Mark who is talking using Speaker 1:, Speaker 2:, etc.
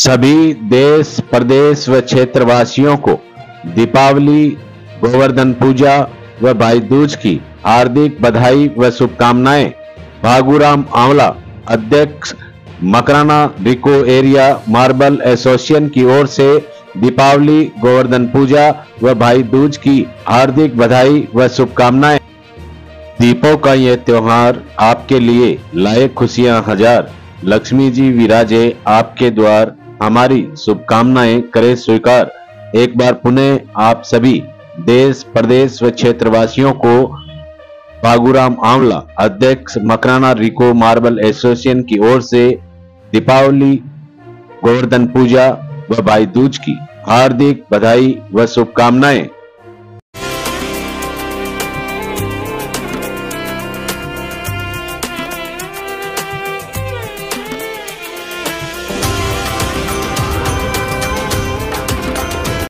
Speaker 1: सभी देश प्रदेश व क्षेत्रवासियों को दीपावली, गोवर्धन पूजा व भाई दूज की हार्दिक बधाई व शुभकामनाएँ। भागुराम आंवला, अध्यक्ष, Makrana RIICO area marble association की ओर से दीपावली, गोवर्धन पूजा व भाई दूज की हार्दिक बधाई व शुभकामनाएँ। दीपों का यह त्योहार आपके लिए लाए खुशियाँ हज़ार। लक्ष्मी जी विराजे आपके द्वार। हमारी शुभकामनाएँ करें, स्वीकार। एक बार पुनः आप सभी देश, प्रदेश व क्षेत्रवासियों को बागुराम आंवला, अध्यक्ष मकराना रिको मार्बल एसोसिएशन की ओर से दीपावली, गोवर्धन पूजा व भाई दूज की हार्दिक बधाई व शुभकामनाएँ।